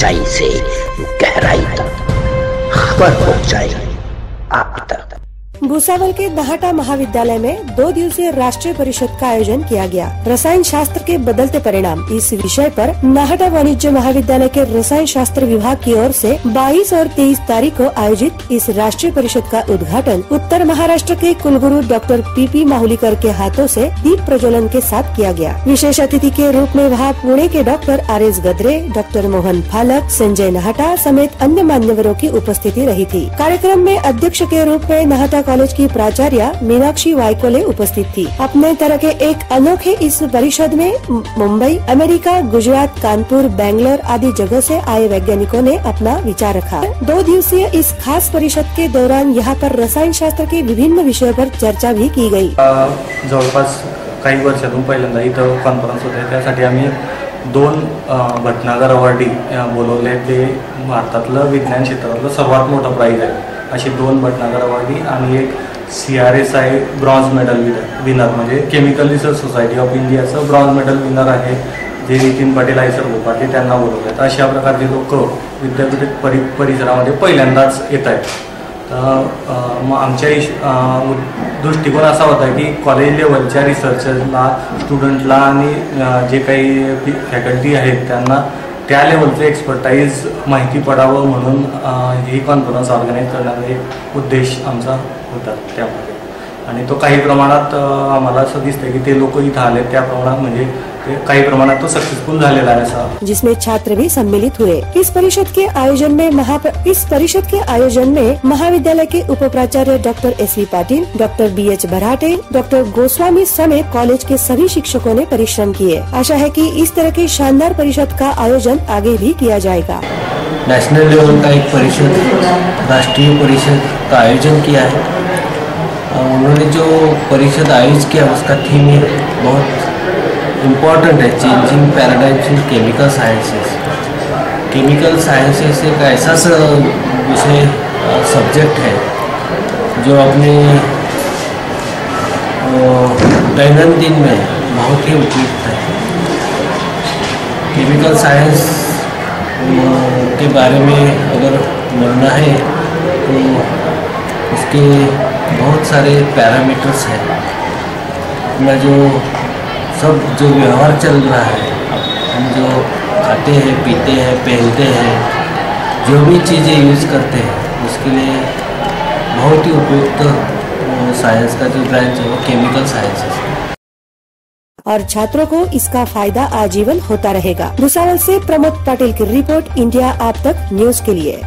सच्चाई से गहराई तक खबर पहुंचाएगी भूसावल के नहाटा महाविद्यालय में दो दिवसीय राष्ट्रीय परिषद का आयोजन किया गया। रसायन शास्त्र के बदलते परिणाम। इस विषय पर नाहटा वाणिज्य महाविद्यालय के रसायन शास्त्र विभाग की ओर से 22 और 23 तारीख को आयोजित इस राष्ट्रीय परिषद का उद्घाटन उत्तर महाराष्ट्र के कुलगुरु डॉक्टर पी पी माहुलीकर के हाथों से दीप प्रज्वलन के साथ किया गया। विशेष अतिथि के रूप में वहाँ पुणे के doctor R S Gadre, doctor Mohan Phalak, Sanjay Nahata समेत अन्य मान्यवरों की उपस्थिति रही थी। कार्यक्रम में अध्यक्ष के रूप में नाहटा कॉलेज की प्राचार्य मीनाक्षी वाइकोले उपस्थित थी अपने तरह के एक अनोखे इस परिषद में मुंबई अमेरिका गुजरात कानपुर बेंगलोर आदि जगह से आए वैज्ञानिकों ने अपना विचार रखा दो दिवसीय इस खास परिषद के दौरान यहाँ पर रसायन शास्त्र के विभिन्न विषयों पर चर्चा भी की गई जवळपास काही वर्षातून पहिल्यांदा इथं कॉन्फरन्स होते त्यासाठी दोन भटनागर अवॉर्डी बोलवले ते भारतातलं विज्ञान क्षेत्रातलं सर्वात मोठं प्राईज आहे अशी दोन भटनागर अवॉर्डी आणि एक C R S I bronze medal winner म्हणजे केमिकल रिसर्च सोसायटी ऑफ इंडियाचं ब्रॉन्झ मेडल विनर आहे जे नितीन पाटील आहे सर भोपाटे त्यांना बोलवतात अशा प्रकारचे लोक विद्यापीठ परि परिसरामध्ये पहिल्यांदाच येत आहेत. तर मग आमच्या इश दृष्टिकोन असा होता की कॉलेज लेवलच्या रिसर्चरला स्टुडंटला आणि जे काही फॅकल्टी आहेत त्यांना त्या लेवलचं एक्सपर्टाईज माहिती पडावं म्हणून ही कॉन्फरन्स ऑर्गनाईज करण्याचा एक उद्देश आमचा होता त्यामध्ये. आणि तो काही प्रमाणात आम्हाला असं दिसतं की ते लोक इथं आले त्या प्रमाणात म्हणजे कई प्रमाणात तो सक्सेसफुल झालेला साहब जिसमें छात्र भी सम्मिलित हुए. इस परिषद के आयोजन में महा इस परिषद के आयोजन में महाविद्यालय के उप प्राचार्य doctor S V Patil doctor B H Bharate doctor Goswami समेत कॉलेज के सभी शिक्षकों ने परिश्रम किए। आशा है कि इस तरह की शानदार परिषद का आयोजन आगे भी किया जाएगा। नेशनल लेवल का एक परिषद राष्ट्रीय परिषद का आयोजन किया है। उन्होंने जो परिषद आयोजित किया, उसका थीम है बहुत इंपॉर्टेंट है changing paradigms in chemical sciences chemical sciences एक ऐसा विषय सब्जेक्ट है, जो अपने दैनंदिन में बहुत ही उपयुक्त है। केमिकल साइंस के बारे में अगर बोलना है तो उसके बहुत सारे पैरामीटर्स हैं। अपना जो सब जो व्यवहार चल रहा है, हम जो खाते हैं, पीते हैं, पहनते हैं, जो भी चीज़ें यूज़ करते हैं, उसके लिए बहुत ही उपयुक्त साइंस का जो ब्रांच है, वो केमिकल साइंस है। और छात्रों को इसका फ़ायदा आजीवन होता रहेगा। भूसावल से प्रमोद पाटिल की रिपोर्ट इंडिया आप तक न्यूज़ के लिए।